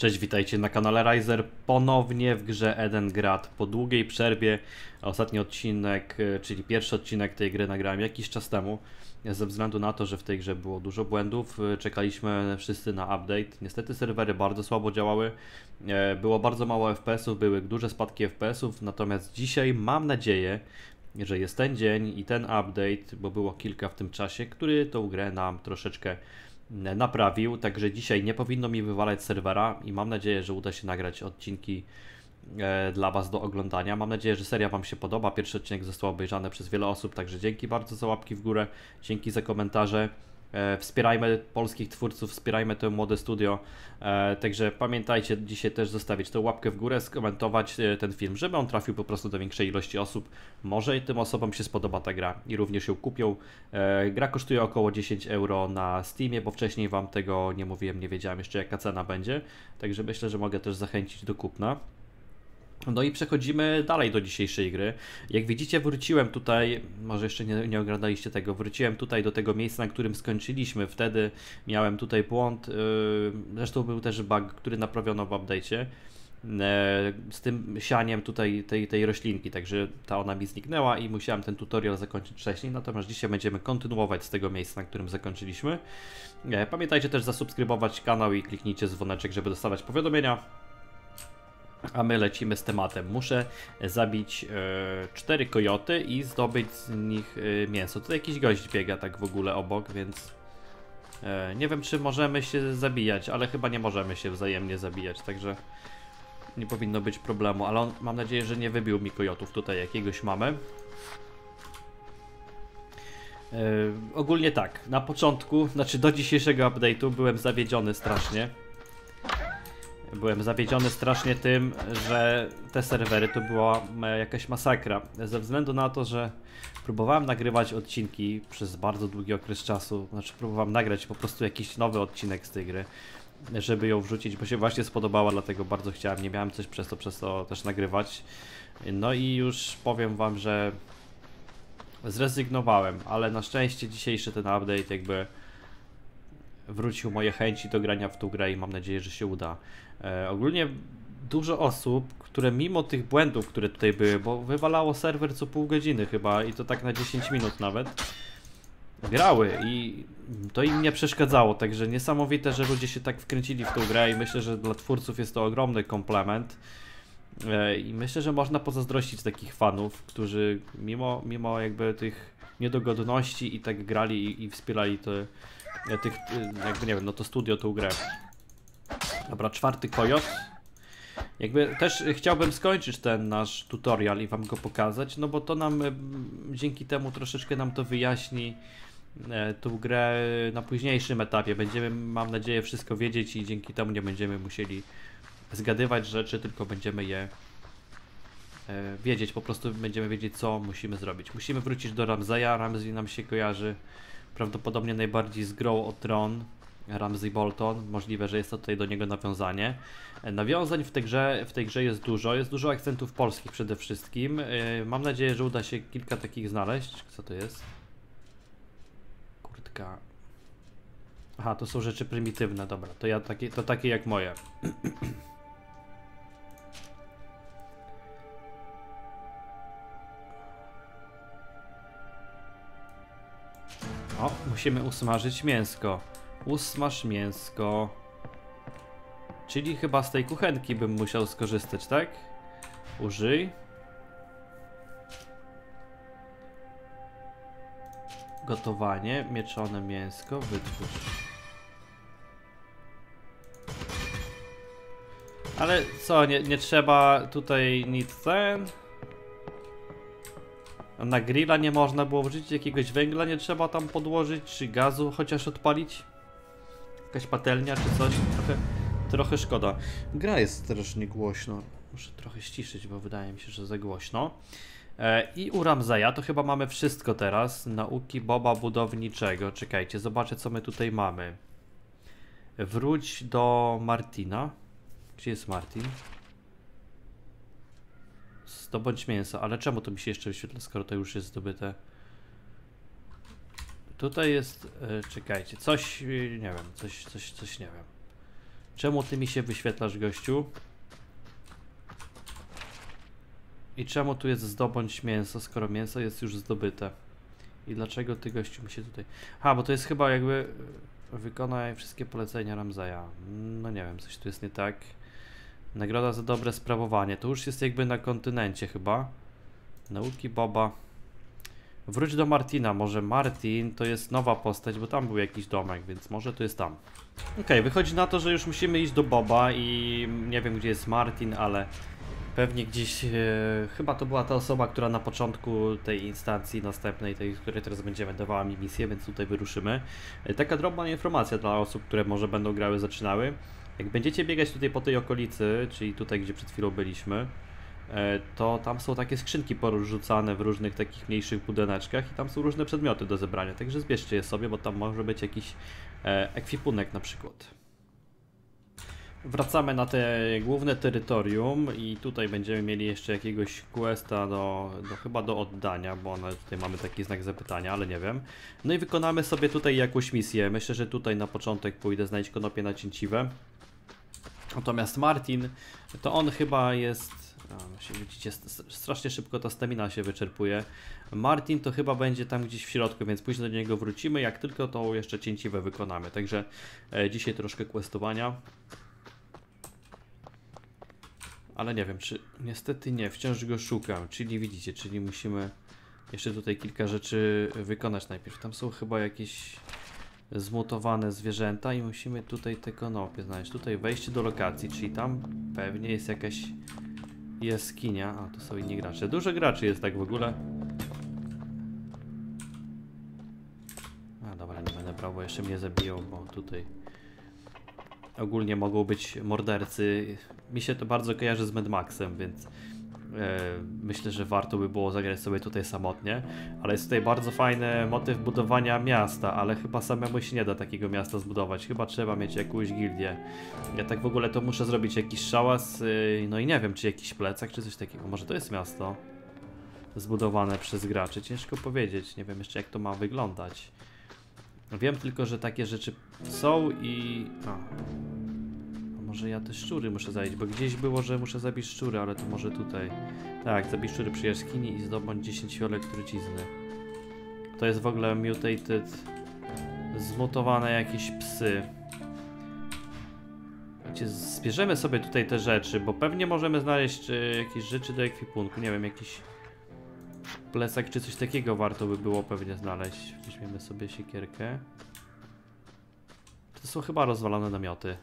Cześć, witajcie na kanale Riser. Ponownie w grze Edengrad po długiej przerwie. Ostatni odcinek, e, czyli pierwszy odcinek tej gry nagrałem jakiś czas temu. Ze względu na to, że w tej grze było dużo błędów, e, czekaliśmy wszyscy na update. Niestety serwery bardzo słabo działały. E, Było bardzo mało FPS-ów, były duże spadki FPS-ów. Natomiast dzisiaj mam nadzieję, że jest ten dzień i ten update, bo było kilka w tym czasie, który tą grę nam troszeczkę naprawił, także dzisiaj nie powinno mi wywalać serwera i mam nadzieję, że uda się nagrać odcinki e, dla Was do oglądania. Mam nadzieję, że seria Wam się podoba. Pierwszy odcinek został obejrzany przez wiele osób, także dzięki bardzo za łapki w górę, dzięki za komentarze. E, Wspierajmy polskich twórców, wspierajmy to młode studio. E, Także pamiętajcie dzisiaj też zostawić tę łapkę w górę, skomentować e, ten film, żeby on trafił po prostu do większej ilości osób. Może i tym osobom się spodoba ta gra i również ją kupią. Gra kosztuje około 10 euro na Steamie, bo wcześniej Wam tego nie mówiłem, nie wiedziałem jeszcze jaka cena będzie. Także myślę, że mogę też zachęcić do kupna. No i przechodzimy dalej do dzisiejszej gry. Jak widzicie, wróciłem tutaj, może jeszcze nie, nie oglądaliście tego, wróciłem tutaj do tego miejsca, na którym skończyliśmy. Wtedy miałem tutaj błąd, yy, zresztą był też bug, który naprawiono w update'cie. e, Z tym sianiem tutaj tej, tej roślinki, także ta ona mi zniknęła i musiałem ten tutorial zakończyć wcześniej. Natomiast dzisiaj będziemy kontynuować z tego miejsca, na którym zakończyliśmy. E, Pamiętajcie też zasubskrybować kanał i kliknijcie dzwoneczek, żeby dostawać powiadomienia. A my lecimy z tematem. Muszę zabić e, cztery kojoty i zdobyć z nich e, mięso. Tutaj jakiś gość biega tak w ogóle obok, więc e, nie wiem czy możemy się zabijać, ale chyba nie możemy się wzajemnie zabijać, także nie powinno być problemu, ale on, mam nadzieję, że nie wybił mi kojotów. Tutaj jakiegoś mamy. E, ogólnie tak, na początku, znaczy do dzisiejszego update'u byłem zawiedziony strasznie. Byłem zawiedziony strasznie tym, że te serwery to była e, jakaś masakra. Ze względu na to, że próbowałem nagrywać odcinki przez bardzo długi okres czasu. Znaczy, próbowałem nagrać po prostu jakiś nowy odcinek z tej gry, żeby ją wrzucić, bo się właśnie spodobała, dlatego bardzo chciałem. Nie miałem coś przez to, przez to też nagrywać. No i już powiem Wam, że zrezygnowałem, ale na szczęście dzisiejszy ten update jakby wrócił moje chęci do grania w tą grę i mam nadzieję, że się uda. E, ogólnie dużo osób, które mimo tych błędów, które tutaj były, bo wywalało serwer co pół godziny chyba i to tak na 10 minut nawet, grały i to im nie przeszkadzało, także niesamowite, że ludzie się tak wkręcili w tą grę i myślę, że dla twórców jest to ogromny komplement. E, I myślę, że można pozazdrościć takich fanów, którzy mimo, mimo jakby tych niedogodności i tak grali i, i wspierali to, e, tych, e, jakby nie wiem, no to studio, tą grę. Dobra, czwarty kojot. Jakby też chciałbym skończyć ten nasz tutorial i wam go pokazać, no bo to nam e, dzięki temu troszeczkę nam to wyjaśni e, tą grę na późniejszym etapie. Będziemy, mam nadzieję, wszystko wiedzieć i dzięki temu nie będziemy musieli zgadywać rzeczy, tylko będziemy je e, wiedzieć, po prostu będziemy wiedzieć, co musimy zrobić. Musimy wrócić do Ramzeya, Ramsey nam się kojarzy prawdopodobnie najbardziej z grą o Tron, Ramsey Bolton, możliwe, że jest to tutaj do niego nawiązanie. E, Nawiązań w tej grze, w tej grze jest dużo, jest dużo akcentów polskich przede wszystkim. E, Mam nadzieję, że uda się kilka takich znaleźć. Co to jest? Kurtka. Aha, to są rzeczy prymitywne, dobra, to ja takie, to takie jak moje. musimy usmażyć mięsko. Usmaż mięsko. Czyli chyba z tej kuchenki bym musiał skorzystać, tak? Użyj. Gotowanie, mieczone mięsko, wytwórz. Ale co, nie, nie trzeba tutaj nic ten? Na grilla nie można było wrzucić jakiegoś węgla, nie trzeba tam podłożyć, czy gazu chociaż odpalić? Jakaś patelnia czy coś? Trochę, trochę szkoda. Gra jest strasznie głośno. Muszę trochę ściszyć, bo wydaje mi się, że za głośno. E, I u Ramzeja to chyba mamy wszystko teraz. Nauki Boba budowniczego. Czekajcie, zobaczę co my tutaj mamy. Wróć do Martina. Gdzie jest Martin? Zdobądź mięso, ale czemu to mi się jeszcze wyświetla, skoro to już jest zdobyte? Tutaj jest, e, czekajcie, coś, e, nie wiem, coś, coś, coś nie wiem. Czemu ty mi się wyświetlasz, gościu? I czemu tu jest zdobądź mięso, skoro mięso jest już zdobyte? I dlaczego ty, gościu, mi się tutaj... Ha, bo to jest chyba jakby... e, Wykonaj wszystkie polecenia Ramzaja. No nie wiem, coś tu jest nie tak. Nagroda za dobre sprawowanie. To już jest jakby na kontynencie chyba. Nauki Boba. Wróć do Martina. Może Martin to jest nowa postać, bo tam był jakiś domek, więc może to jest tam. Okej, wychodzi na to, że już musimy iść do Boba i nie wiem gdzie jest Martin, ale pewnie gdzieś, e, chyba to była ta osoba, która na początku tej instancji następnej, tej, której teraz będziemy dawała mi misję, więc tutaj wyruszymy. E, taka drobna informacja dla osób, które może będą grały, zaczynały. Jak będziecie biegać tutaj po tej okolicy, czyli tutaj, gdzie przed chwilą byliśmy, e, to tam są takie skrzynki porzucane w różnych takich mniejszych budyneczkach i tam są różne przedmioty do zebrania, także zbierzcie je sobie, bo tam może być jakiś e, ekwipunek na przykład. Wracamy na te główne terytorium i tutaj będziemy mieli jeszcze jakiegoś questa do, do chyba do oddania, bo one, tutaj mamy taki znak zapytania, ale nie wiem. No i wykonamy sobie tutaj jakąś misję. Myślę, że tutaj na początek pójdę znaleźć konopie nacięciwe. Natomiast Martin, to on chyba jest... Się widzicie, st- strasznie szybko ta stamina się wyczerpuje. Martin to chyba będzie tam gdzieś w środku, więc później do niego wrócimy. Jak tylko to jeszcze cięciwe wykonamy. Także e, dzisiaj troszkę questowania. Ale nie wiem, czy niestety nie, wciąż go szukam. Czyli widzicie, czyli musimy jeszcze tutaj kilka rzeczy wykonać najpierw. Tam są chyba jakieś zmutowane zwierzęta i musimy tutaj te konopie znaleźć. Tutaj wejście do lokacji, czyli tam pewnie jest jakaś jaskinia. A, to są inni gracze. Dużo graczy jest tak w ogóle. A, dobra, nie będę brał, bo jeszcze mnie zabiją, bo tutaj ogólnie mogą być mordercy. Mi się to bardzo kojarzy z Mad Maxem, więc myślę, że warto by było zagrać sobie tutaj samotnie. Ale jest tutaj bardzo fajny motyw budowania miasta, ale chyba samemu się nie da takiego miasta zbudować. Chyba trzeba mieć jakąś gildię. Ja tak w ogóle to muszę zrobić jakiś szałas, y, no i nie wiem, czy jakiś plecak, czy coś takiego. Może to jest miasto zbudowane przez graczy. Ciężko powiedzieć. Nie wiem jeszcze, jak to ma wyglądać. Wiem tylko, że takie rzeczy są i... A. Może ja te szczury muszę zabić, bo gdzieś było, że muszę zabić szczury, ale to może tutaj. Tak, zabij szczury przy jaskini i zdobądź 10 fiolek trucizny. To jest w ogóle mutated... Zmutowane jakieś psy. Zbierzemy sobie tutaj te rzeczy, bo pewnie możemy znaleźć e, jakieś rzeczy do ekwipunku, nie wiem, jakiś plecak czy coś takiego warto by było pewnie znaleźć. Weźmiemy sobie siekierkę. To są chyba rozwalone namioty.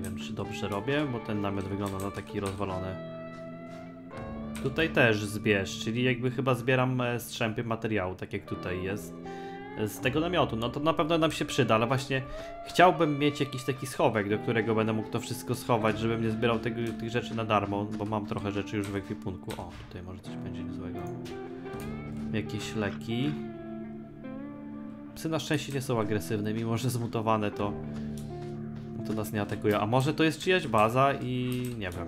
Nie wiem, czy dobrze robię, bo ten namiot wygląda na taki rozwalony. Tutaj też zbierz, czyli jakby chyba zbieram e, strzępy materiału, tak jak tutaj jest. e, Z tego namiotu, no to na pewno nam się przyda, ale właśnie chciałbym mieć jakiś taki schowek, do którego będę mógł to wszystko schować, żebym nie zbierał tego, tych rzeczy na darmo, bo mam trochę rzeczy już w ekwipunku. O, tutaj może coś będzie niezłego. Jakieś leki. Psy na szczęście nie są agresywne, mimo że zmutowane to to nas nie atakują. A może to jest czyjaś baza i nie wiem.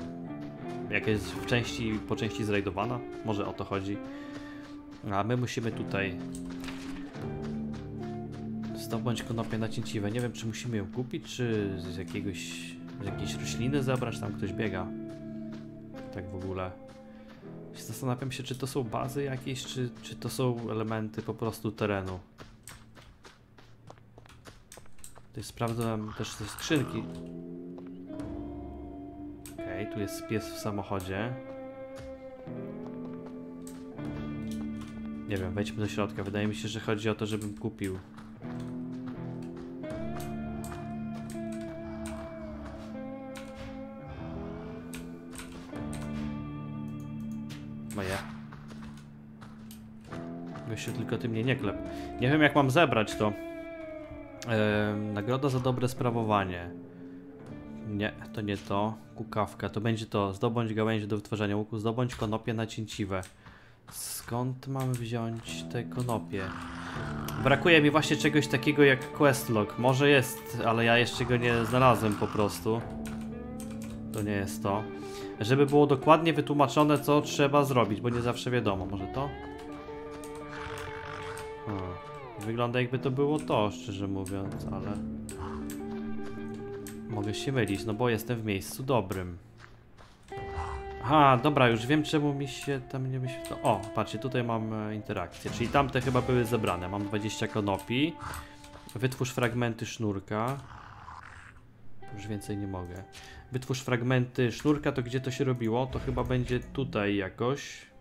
Jakaś w części, po części zrajdowana? Może o to chodzi. A my musimy tutaj zdobądź konopie nacięciwe. Nie wiem, czy musimy ją kupić, czy z jakiegoś z jakiejś rośliny zebrać. Tam ktoś biega. Tak w ogóle. Zastanawiam się, czy to są bazy jakieś, czy, czy to są elementy po prostu terenu. Tutaj sprawdzam też te skrzynki. Okej, tu jest pies w samochodzie. Nie wiem, wejdźmy do środka. Wydaje mi się, że chodzi o to, żebym kupił. Moje. Gościu, tylko ty mnie nie klep. Nie wiem, jak mam zebrać to. Nagroda za dobre sprawowanie. Nie, to nie to. Kukawka, to będzie to. Zdobądź gałęzie do wytwarzania łuku, zdobądź konopie nacięciwe. Skąd mam wziąć te konopie? Brakuje mi właśnie czegoś takiego jak questlog. Może jest, ale ja jeszcze go nie znalazłem po prostu. To nie jest to. Żeby było dokładnie wytłumaczone, co trzeba zrobić, bo nie zawsze wiadomo. Może to? Hmm. Wygląda jakby to było to, szczerze mówiąc, ale... Mogę się mylić, no bo jestem w miejscu dobrym. Aha, dobra, już wiem czemu mi się tam nie wyświetla. O, patrzcie, tutaj mam e, interakcję, czyli tamte chyba były zebrane. Mam 20 konopi. Wytwórz fragmenty sznurka. Już więcej nie mogę. Wytwórz fragmenty sznurka, to gdzie to się robiło? To chyba będzie tutaj jakoś.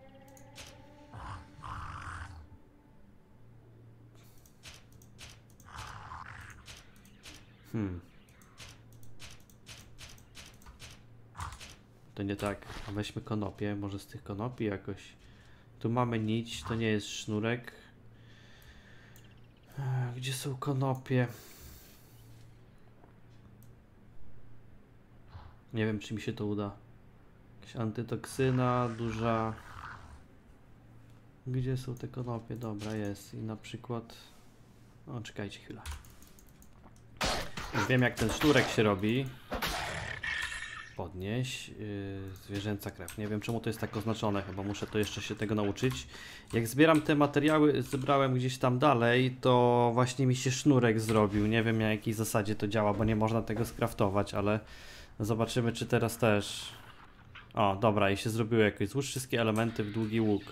Hmm. To nie tak. A weźmy konopie. Może z tych konopi jakoś. Tu mamy nić, to nie jest sznurek. Gdzie są konopie? Nie wiem, czy mi się to uda. Jakaś antytoksyna, duża. Gdzie są te konopie? Dobra, jest. I na przykład. O, czekajcie chwilę. Wiem, jak ten sznurek się robi. Podnieś. Yy, zwierzęca krew. Nie wiem, czemu to jest tak oznaczone. Chyba muszę to jeszcze się tego nauczyć. Jak zbieram te materiały, zebrałem gdzieś tam dalej, to właśnie mi się sznurek zrobił. Nie wiem, na jakiej zasadzie to działa, bo nie można tego skraftować, ale zobaczymy, czy teraz też. O, dobra, i się zrobiło jakoś. Złóż wszystkie elementy w długi łuk.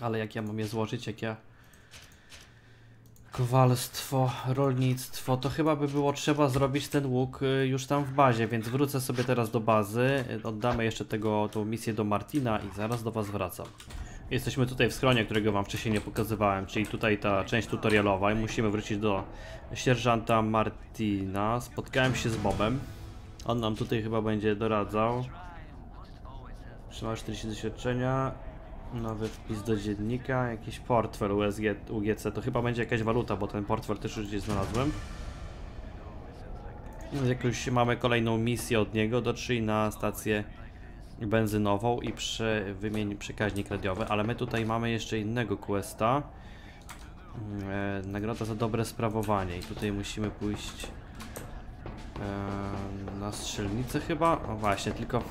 Ale jak ja mam je złożyć, jak ja... Kowalstwo, rolnictwo, to chyba by było trzeba zrobić ten łuk y, już tam w bazie, więc wrócę sobie teraz do bazy, oddamy jeszcze tego, tą misję do Martina i zaraz do was wracam. Jesteśmy tutaj w schronie, którego wam wcześniej nie pokazywałem, czyli tutaj ta część tutorialowa i musimy wrócić do sierżanta Martina. Spotkałem się z Bobem, on nam tutaj chyba będzie doradzał. Trzyma 40 doświadczenia, Nowy wpis do dziennika, jakiś portfel USG, UGC, to chyba będzie jakaś waluta, bo ten portfel też już gdzieś znalazłem. Jakoś mamy kolejną misję od niego, dotrzyj na stację benzynową i prze, wymień przekaźnik radiowy, ale my tutaj mamy jeszcze innego questa. E, nagroda za dobre sprawowanie i tutaj musimy pójść na strzelnicę chyba? O właśnie, tylko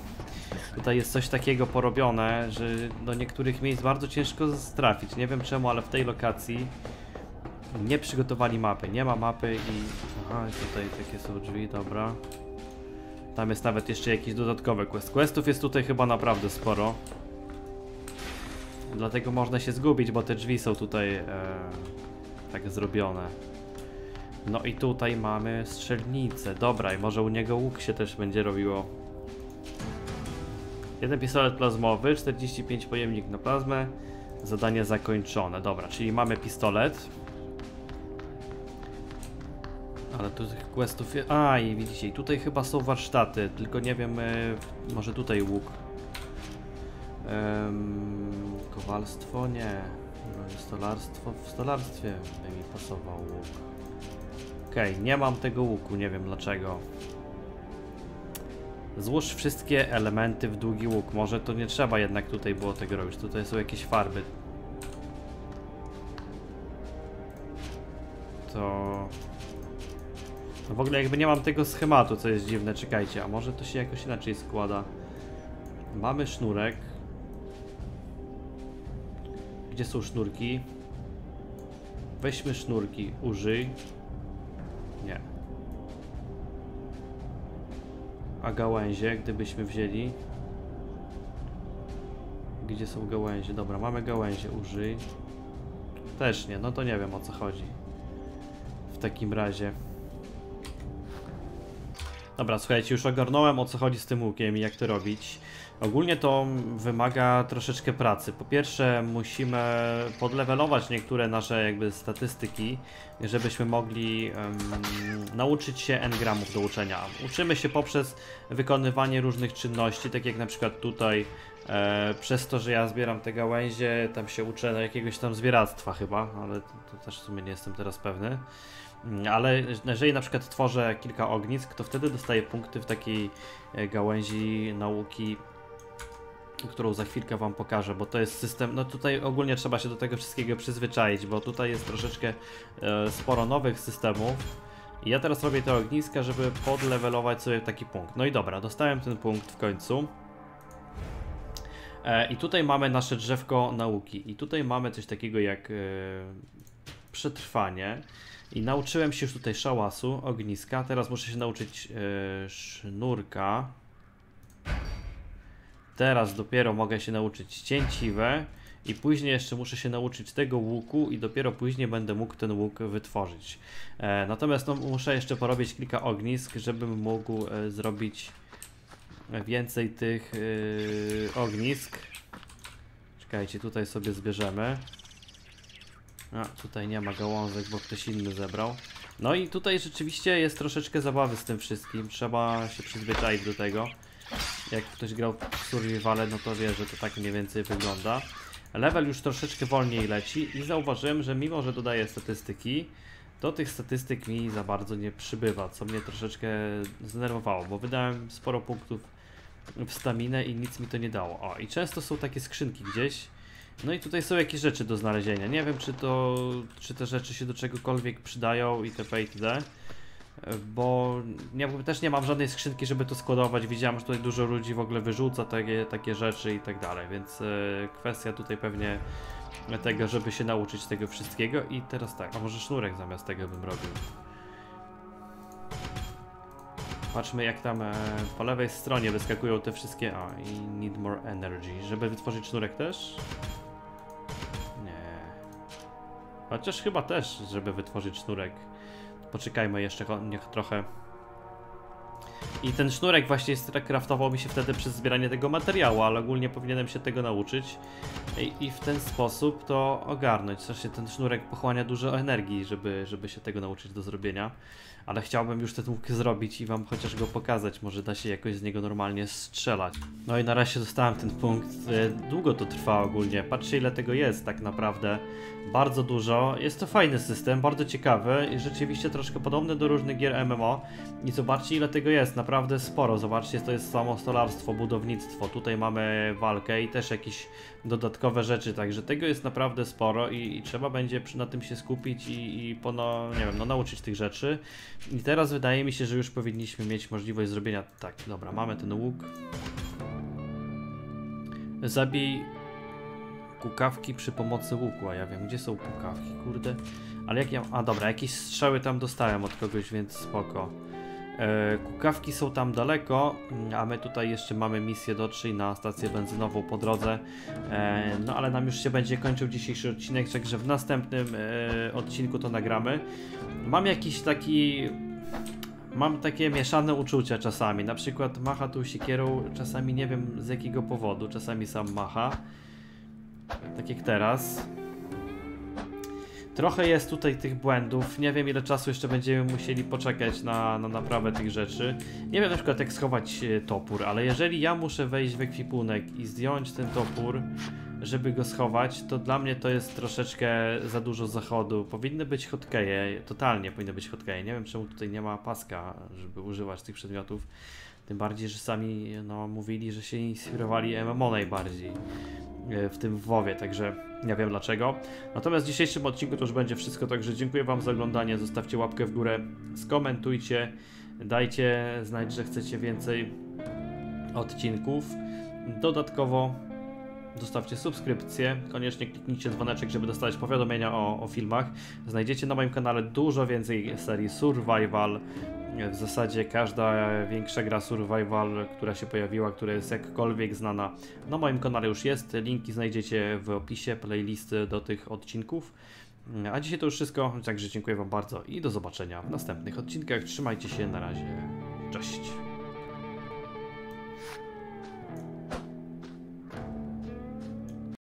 Tutaj jest coś takiego porobione, że do niektórych miejsc bardzo ciężko trafić. Nie wiem czemu, ale w tej lokacji nie przygotowali mapy. Nie ma mapy i... Aha, tutaj takie są drzwi, dobra. Tam jest nawet jeszcze jakiś dodatkowy quest. Questów jest tutaj chyba naprawdę sporo. Dlatego można się zgubić, bo te drzwi są tutaj e, tak zrobione. No i tutaj mamy strzelnicę. Dobra, i może u niego łuk się też będzie robiło. Jeden pistolet plazmowy, 45 pojemnik na plazmę. Zadanie zakończone. Dobra, czyli mamy pistolet. Ale tu tych questów. A, i widzicie, tutaj chyba są warsztaty, tylko nie wiem, e, może tutaj łuk. Em, kowalstwo? Nie. No, Stolarstwo? W stolarstwie by mi pasował łuk. Okej, nie mam tego łuku, nie wiem dlaczego. Złóż wszystkie elementy w długi łuk. Może to nie trzeba jednak tutaj było tego robić. Tutaj są jakieś farby. To... No w ogóle jakby nie mam tego schematu, co jest dziwne. Czekajcie, a może to się jakoś inaczej składa. Mamy sznurek. Gdzie są sznurki? Weźmy sznurki, użyj. Nie. A gałęzie, gdybyśmy wzięli. Gdzie są gałęzie? Dobra, mamy gałęzie, użyj. Też nie, no to nie wiem o co chodzi. W takim razie. Dobra, słuchajcie, już ogarnąłem o co chodzi z tym łukiem i jak to robić. Ogólnie to wymaga troszeczkę pracy. Po pierwsze musimy podlewelować niektóre nasze jakby statystyki, żebyśmy mogli um, nauczyć się engramów do uczenia. Uczymy się poprzez wykonywanie różnych czynności, tak jak na przykład tutaj e, przez to, że ja zbieram te gałęzie, tam się uczę jakiegoś tam zbieractwa chyba, ale to, to też w sumie nie jestem teraz pewny. Ale jeżeli na przykład tworzę kilka ognisk, to wtedy dostaję punkty w takiej e, gałęzi nauki którą za chwilkę Wam pokażę, bo to jest system, no tutaj ogólnie trzeba się do tego wszystkiego przyzwyczaić, bo tutaj jest troszeczkę e, sporo nowych systemów i ja teraz robię te ogniska, żeby podlevelować sobie taki punkt. No i dobra, dostałem ten punkt w końcu. E, I tutaj mamy nasze drzewko nauki. I tutaj mamy coś takiego jak przetrwanie. I nauczyłem się już tutaj szałasu, ogniska. Teraz muszę się nauczyć e, sznurka. Teraz dopiero mogę się nauczyć cięciwe. I później jeszcze muszę się nauczyć tego łuku i dopiero później będę mógł ten łuk wytworzyć. E, natomiast no, muszę jeszcze porobić kilka ognisk, żebym mógł e, zrobić więcej tych e, ognisk. Czekajcie, tutaj sobie zbierzemy. A, tutaj nie ma gałązek, bo ktoś inny zebrał. No i tutaj rzeczywiście jest troszeczkę zabawy z tym wszystkim. Trzeba się przyzwyczaić do tego. Jak ktoś grał w Survivale, no to wie, że to tak mniej więcej wygląda. Level już troszeczkę wolniej leci i zauważyłem, że mimo, że dodaję statystyki, to tych statystyk mi za bardzo nie przybywa, co mnie troszeczkę zdenerwowało, bo wydałem sporo punktów w staminę i nic mi to nie dało. O, i często są takie skrzynki gdzieś, no i tutaj są jakieś rzeczy do znalezienia. Nie wiem, czy to, czy te rzeczy się do czegokolwiek przydają itp. itd. Bo ja też nie mam żadnej skrzynki, żeby to składować. Widziałem, że tutaj dużo ludzi w ogóle wyrzuca takie, takie rzeczy i tak dalej, więc e, kwestia tutaj pewnie tego, żeby się nauczyć tego wszystkiego. I teraz tak, a może sznurek zamiast tego bym robił. Patrzmy jak tam e, po lewej stronie wyskakują te wszystkie... A, i need more energy. Żeby wytworzyć sznurek też? Chociaż chyba też, żeby wytworzyć sznurek. Poczekajmy jeszcze niech trochę. I ten sznurek właśnie craftował mi się wtedy przez zbieranie tego materiału, ale ogólnie powinienem się tego nauczyć. I, i w ten sposób to ogarnąć. Zresztą ten sznurek pochłania dużo energii, żeby, żeby się tego nauczyć do zrobienia. Ale chciałbym już ten łuk zrobić i wam chociaż go pokazać, może da się jakoś z niego normalnie strzelać. No i nareszcie dostałem ten punkt, e, długo to trwa ogólnie, patrzcie ile tego jest tak naprawdę, bardzo dużo, jest to fajny system, bardzo ciekawy i rzeczywiście troszkę podobny do różnych gier MMO i zobaczcie ile tego jest, naprawdę sporo, zobaczcie to jest samo stolarstwo, budownictwo, tutaj mamy walkę i też jakieś dodatkowe rzeczy, także tego jest naprawdę sporo i, i trzeba będzie na tym się skupić i, i pono, nie wiem, no nauczyć tych rzeczy. I teraz wydaje mi się, że już powinniśmy mieć możliwość zrobienia tak, dobra, mamy ten łuk. Zabij kukawki przy pomocy łuku, a ja wiem, gdzie są kukawki, kurde. Ale jak ja... A dobra, jakieś strzały tam dostałem od kogoś, więc spoko. E, kukawki są tam daleko, a my tutaj jeszcze mamy misję dotrzej na stację benzynową po drodze. E, no ale nam już się będzie kończył dzisiejszy odcinek, także w następnym e, odcinku to nagramy. Mam jakiś taki... Mam takie mieszane uczucia czasami, na przykład macha tą siekierą, czasami nie wiem z jakiego powodu, czasami sam macha. Tak jak teraz. Trochę jest tutaj tych błędów. Nie wiem ile czasu jeszcze będziemy musieli poczekać na, na naprawę tych rzeczy. Nie wiem na przykład jak schować e, topór, ale jeżeli ja muszę wejść w ekwipunek i zdjąć ten topór, żeby go schować, to dla mnie to jest troszeczkę za dużo zachodu. Powinny być hotkeje, totalnie powinny być hotkeje. Nie wiem czemu tutaj nie ma paska, żeby używać tych przedmiotów. Tym bardziej, że sami no, mówili, że się inspirowali MMO najbardziej. E, w tym WoWie, także nie wiem dlaczego. Natomiast w dzisiejszym odcinku to już będzie wszystko, także dziękuję Wam za oglądanie, zostawcie łapkę w górę, skomentujcie, dajcie znać, że chcecie więcej odcinków. Dodatkowo zostawcie subskrypcję, koniecznie kliknijcie dzwoneczek, żeby dostać powiadomienia o, o filmach. Znajdziecie na moim kanale dużo więcej serii survival, w zasadzie każda większa gra survival, która się pojawiła, która jest jakkolwiek znana na moim kanale już jest. Linki znajdziecie w opisie, playlisty do tych odcinków. A dzisiaj to już wszystko, także dziękuję Wam bardzo i do zobaczenia w następnych odcinkach. Trzymajcie się, na razie, cześć.